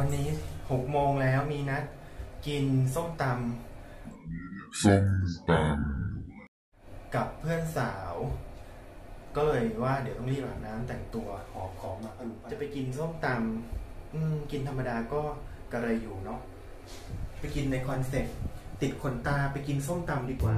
วันนี้หกโมงแล้วมีนัดกินส้มตส้มตำกับเพื่อนสาว ก็เลยว่าเดี๋ยวต้องรีบอาบน้ำแต่งตัวหอบของมาจะไปกินส้มตำอืมกินธรรมดาก็กระไรอยู่เนาะไปกินในคอนเซ็ปต์ติดขนตาไปกินส้มตำดีกว่า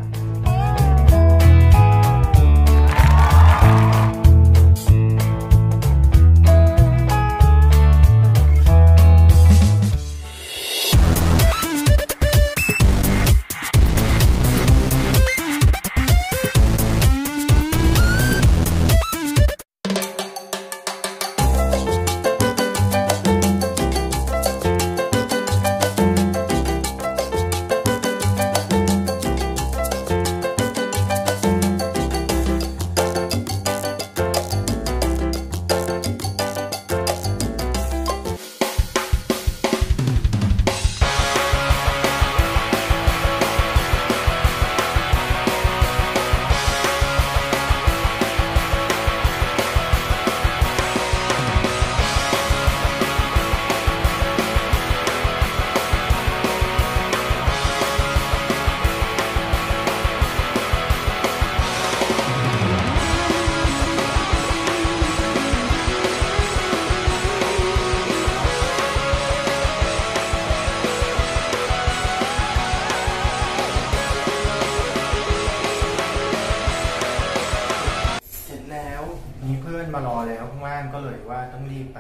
มีเพื่อนมารอแล้วข้างล่างก็เลยว่าต้องรีบไป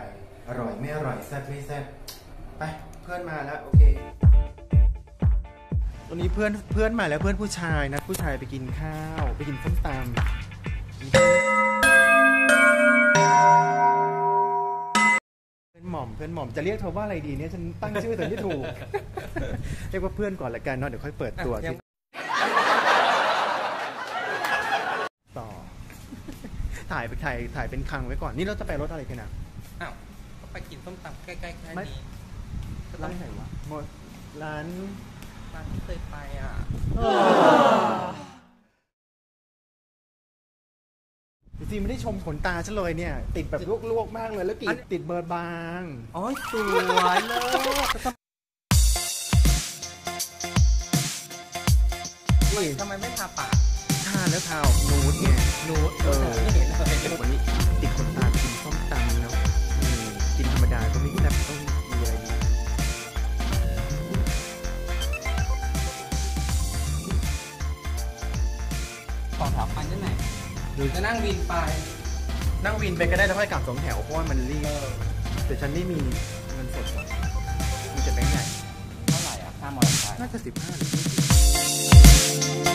อร่อยไม่อร่อยแซ่บไม่แซ่บไปเพื่อนมาแล้วโอเคตอนนี้เพื่อนเพื่อนมาแล้วเพื่อนผู้ชายนะผู้ชายไปกินข้าว ไปกินส้มตำเพื่อนหม่อมเพื่อนหม่อมจะเรียกเธอว่าอะไรดีเนี่ยฉันตั้งชื่อเธอไม่ถูก เรียกว่าเพื่อนก่อนละกันเนาะเดี๋ยวค่อยเปิดตัวสิต่อ ถ่ายไปถ่ายถ่ายเป็นคลังไว้ก่อนนี่เราจะไปรถอะไรกันนะอ้าวก็ไปกินส้มตำใกล้ๆแค่ไม่นี้ก็ต้ร้าอนงไหนวะหมดร้านร้านที่เคยไปอะจริงๆไม่ได้ชมขนตาฉันเลยเนี่ย ติดแบบลวกๆมากเลยแล้วกรีดติดเบอร์บางอ๋อสวยเลยทำไมไม่ทาปาก ทาแล้วทาออกนูดไงนูดเออไม่เห็นเลยวันนี้ติดขนตากินส้มตำเนาะอืมกินธรรมดาก็ไม่แซ่บต้องมีอะไรดีสองแถวไปที่ไหนหรือจะนั่งวินไป นั่งวินไปก็ได้แล้วค่อยกลับสองแถวเพราะว่ามันรีบแต่ฉันไม่มีเงินสดว่ะมีแต่แบงค์ใหญ่เท่าไหร่อะค่ามอเตอร์ไซค์น่าจะสิบห้าหรือยี่สิบ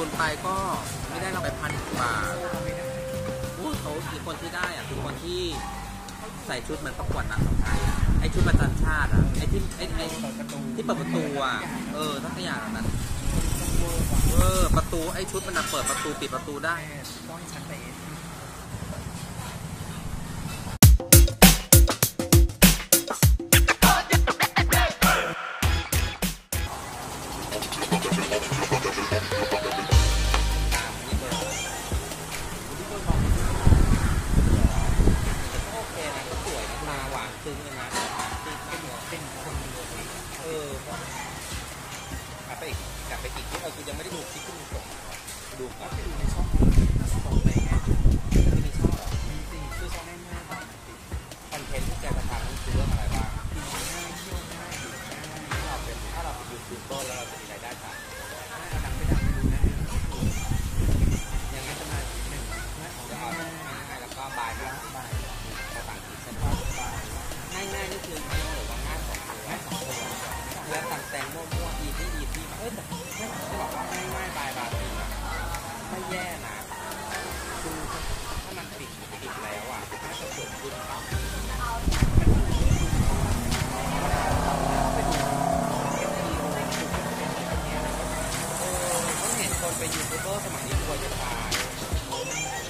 ทุนไปก็ไม่ได้เราไปพันกว่าบาทอู้เขาอีกคนที่ได้อะคือคนที่ใส่ชุดเหมือนประกวดนางสาวไทยอะไอชุดประจันชาติอะไอที่ไอไอที่เปิดประตูอะเออทั้งอย่างนั้นเออประตูไอชุดมันนะเปิดประตูปิดประตูได้ ยูทูบเบอร์สมัยนี้กลัวจะตาย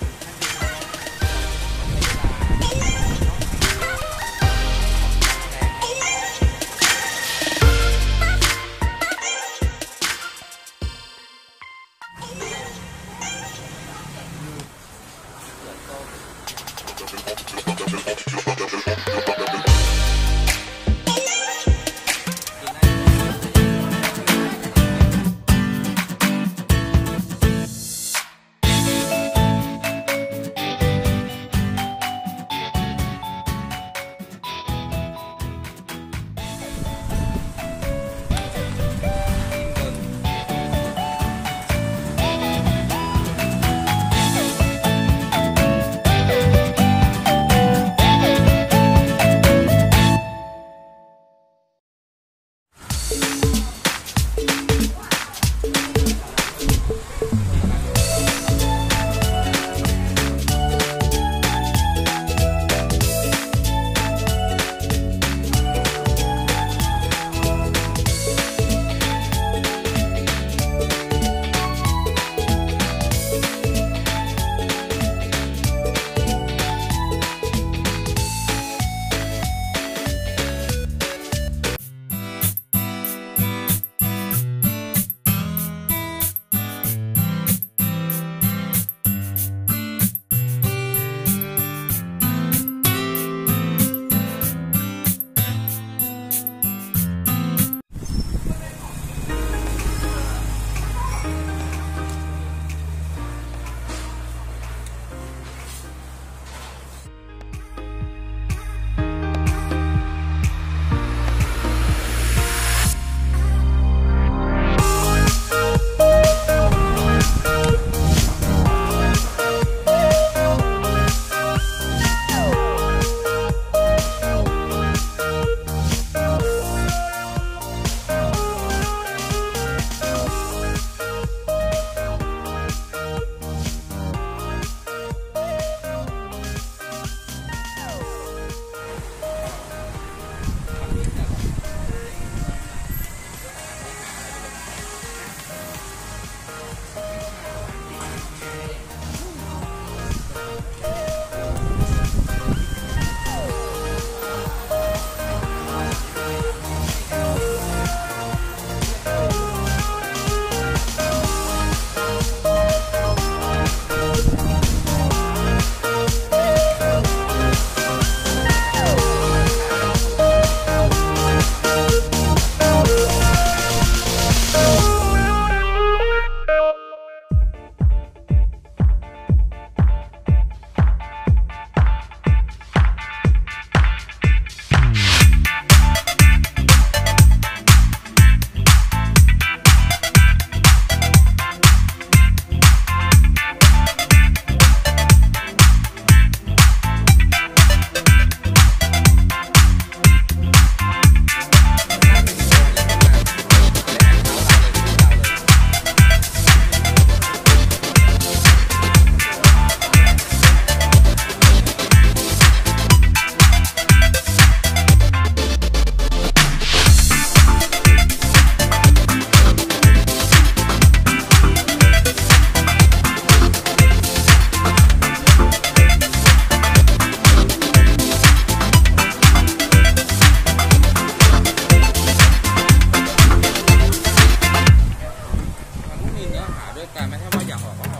กันไม่ใช่ว่าอยากออกก็ออก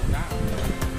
ข้อมูลได้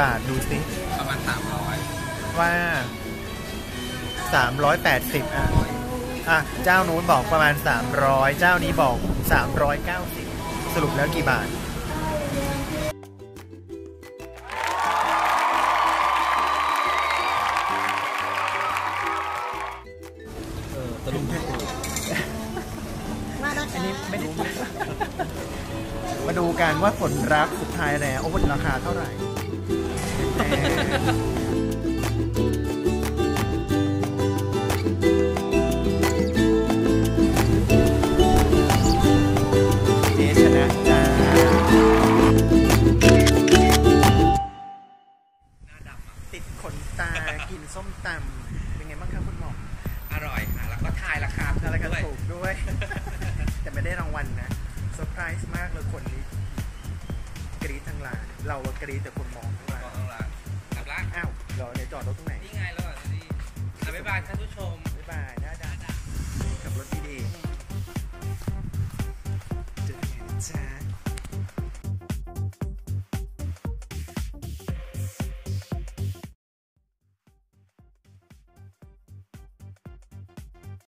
บาทดูสิประมาณสามร้อยว่า380อะอะ เจ้านู้นบอกประมาณ300เจ้านี้บอก390สรุปแล้วกี่บาทเออตะลุมถูกอันนี้ไม่ได้มาดูกันว่าผลลัพธ์สุดท้ายแล้วโอ้ราคาเท่าไหร่ เจ๊ชนะจ้าติดขนตา กินส้มตำเป็นไงบ้างครับคุณหมออร่อยค่ะแล้วก็ทายราคาอะไรกันด้วยถูกด้วย แต่ไม่ได้รางวัลนะเซอร์ไพรส์มากเลยคนนี้กรี๊ดทั้งร้านเราอะกรี๊ดแต่คนมองทั้งร้านอ้าวเดี๋ยวเดี๋ยวจอดรถตรงไหน นี่ไงแล้วเหรอนี่อะบ๊ายบายท่านผู้ชม บ๊ายบายได้ได้ขับรถดีๆเจอกันจ้า